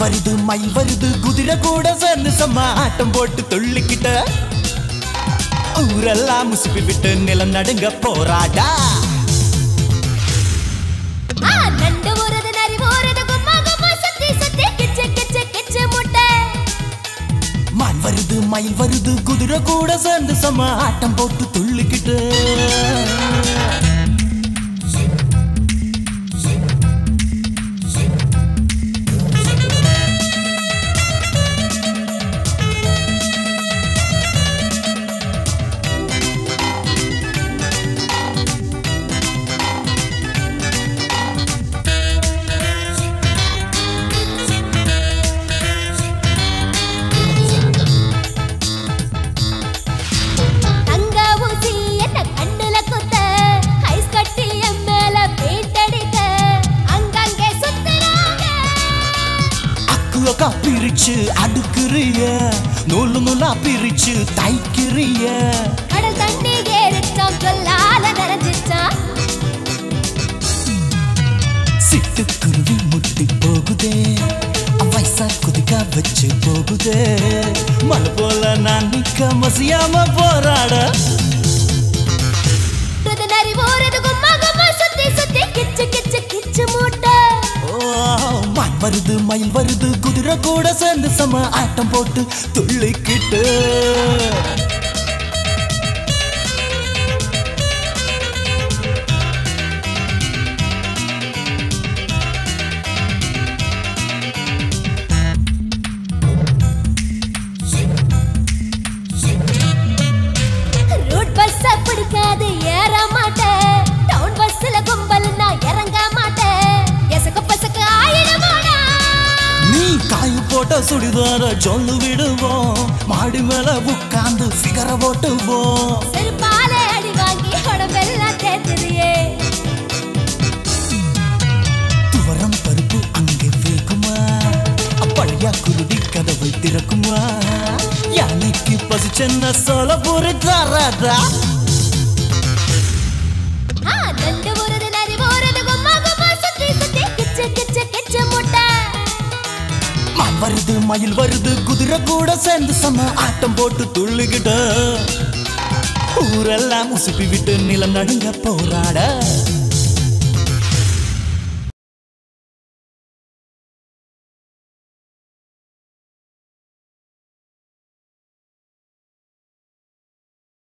மயில் வருது குதிரை கூட சேர்ந்து செம்ம ஆட்டம் போட்டு துள்ளிக்கிட்ட. ஊரெல்லாம் முசுப்பி விட்டு நிலம் நடுங்க போராடா நண்டு ஊறுது, நரி ஊறுது, கும்மா கும்மா சுத்தி சுத்தி கிச்சு கிச்சு கிச்சு முட்டை. மான் வருது மயில் வருது குதிரை கூட சேர்ந்து செம்ம ஆட்டம் போட்டு துள்ளிக்கிட்டு. அக்கு அக்கா பிரிச்சு அடுக்குறிய. நூலு நூலா பிரிச்சு தைக்கிறிய. கடல் தண்ணி ஏறிச்சாம், சொல்லால நனைஞ்சிச்சாம். சிட்டுக்குருவி முட்டி போகுதே. வயசா குதிக்க வச்சு போகுதே. மலை போல நான் நிக்க மசியாம போராட. வருது மயில் வருது. கூட சேர்ந்து சம ஆட்டம் போட்டு துள்ளிக்கிட்டு சுடிதார சொல்லு விடுவோம். மாடி மேல உட்கார்ந்து சிகர போட்டுவோம் செருப்பால அடி வாங்கி உடம்பெல்லாம் தேத்துறியே துவரம் பருப்பு அங்கே வேகுமா அப்பழைய குருதி கதவை திறக்குமா? யானைக்கு பசிச்சென்ன சொல்ல தராதா வருது மயில் வருது குதிரை கூட சேர்ந்து சம ஆட்டம் போட்டு துள்ளுகிட்ட. ஊரெல்லாம் உசுப்பி விட்டு நிலம் நடுங்க போராட.